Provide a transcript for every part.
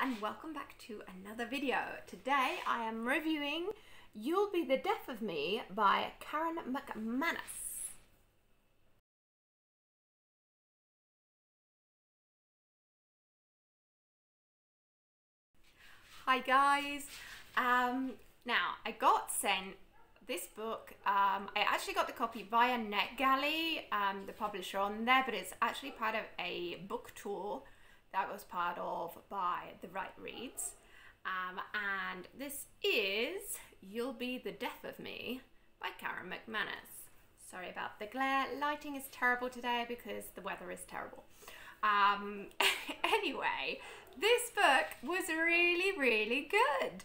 and welcome back to another video. Today I am reviewing You'll Be the Death of Me by Karen McManus. Hi guys. Um, now I got sent this book. Um, I actually got the copy via NetGalley, um, the publisher on there, but it's actually part of a book tour that was part of by The Write Reads. Um, and this is You'll Be the Death of Me by Karen McManus. Sorry about the glare. Lighting is terrible today because the weather is terrible. Um, anyway, this book was really, really good.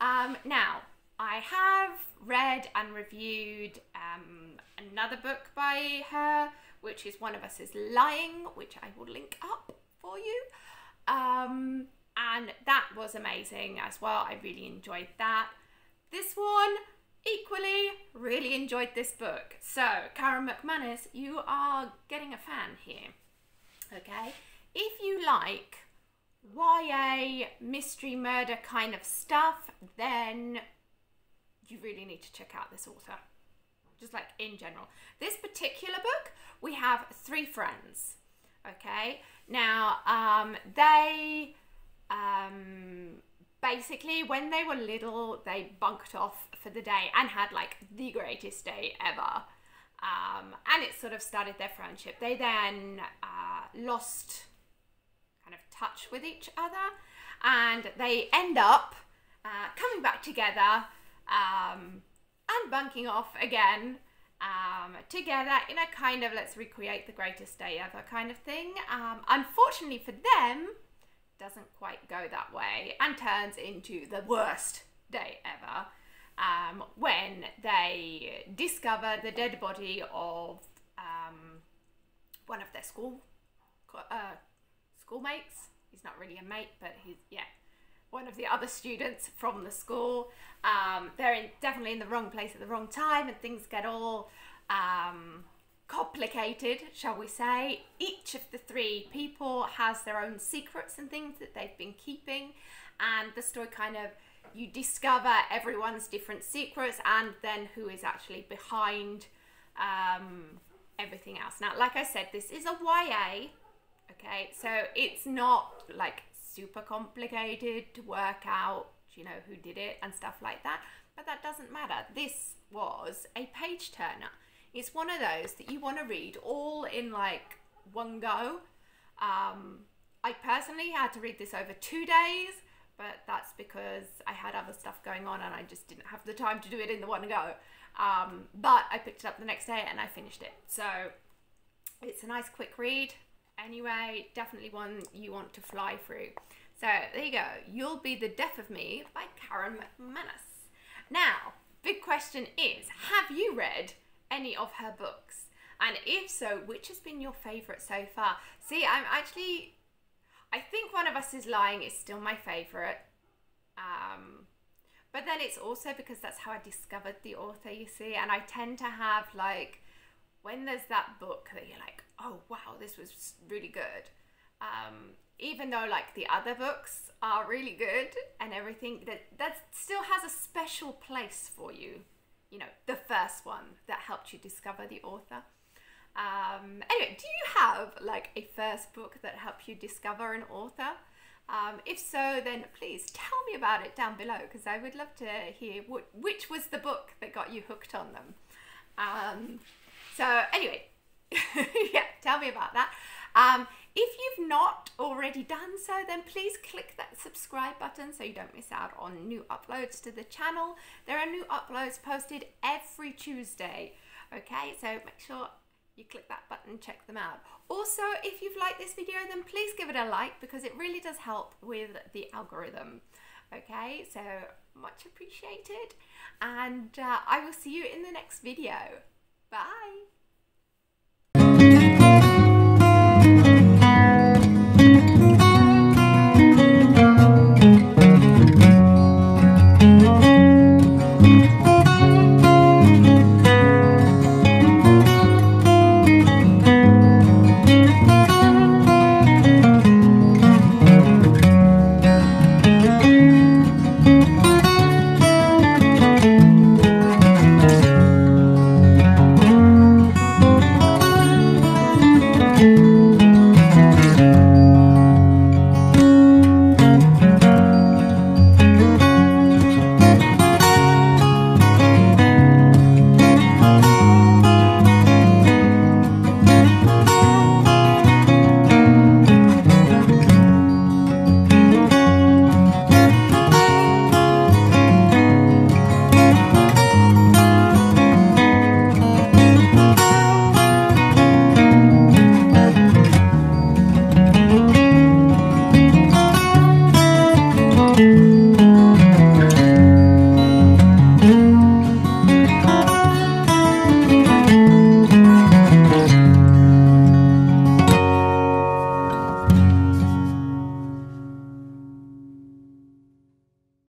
Um, now, I have read and reviewed um, another book by her, which is One of Us is Lying, which I will link up for you. Um, and that was amazing as well. I really enjoyed that. This one, equally, really enjoyed this book. So, Karen McManus, you are getting a fan here. Okay? If you like YA mystery murder kind of stuff, then you really need to check out this author. Just like in general. This particular book, we have three friends. Okay? Now, um, they um, basically, when they were little, they bunked off for the day and had like the greatest day ever. Um, and it sort of started their friendship. They then uh, lost kind of touch with each other and they end up uh, coming back together um, and bunking off again um, together in a kind of let's recreate the greatest day ever kind of thing. Um, unfortunately for them, doesn't quite go that way and turns into the worst day ever um, when they discover the dead body of um, one of their school uh, schoolmates. He's not really a mate, but he's yeah one of the other students from the school. Um, they're in, definitely in the wrong place at the wrong time, and things get all um, complicated, shall we say. Each of the three people has their own secrets and things that they've been keeping, and the story kind of you discover everyone's different secrets and then who is actually behind um, everything else. Now, like I said, this is a YA, okay, so it's not like super complicated to work out, you know, who did it and stuff like that. But that doesn't matter. This was a page turner. It's one of those that you want to read all in like one go. Um, I personally had to read this over two days, but that's because I had other stuff going on and I just didn't have the time to do it in the one go. Um, but I picked it up the next day and I finished it. So it's a nice quick read anyway, definitely one you want to fly through. So there you go. You'll Be the Death of Me by Karen McManus. Now, big question is, have you read any of her books? And if so, which has been your favourite so far? See, I'm actually, I think One of Us is Lying is still my favourite. Um, but then it's also because that's how I discovered the author, you see. And I tend to have like, when there's that book that you're like, oh wow, this was really good. Um, even though like the other books are really good and everything, that that still has a special place for you. You know, the first one that helped you discover the author. Um, anyway, do you have like a first book that helped you discover an author? Um, if so, then please tell me about it down below because I would love to hear wh- which was the book that got you hooked on them. Um, so anyway, yeah, tell me about that. Um, if you've not already done so, then please click that subscribe button so you don't miss out on new uploads to the channel. There are new uploads posted every Tuesday. Okay, so make sure you click that button, check them out. Also, if you've liked this video, then please give it a like because it really does help with the algorithm. Okay, so much appreciated. And uh, I will see you in the next video. Bye.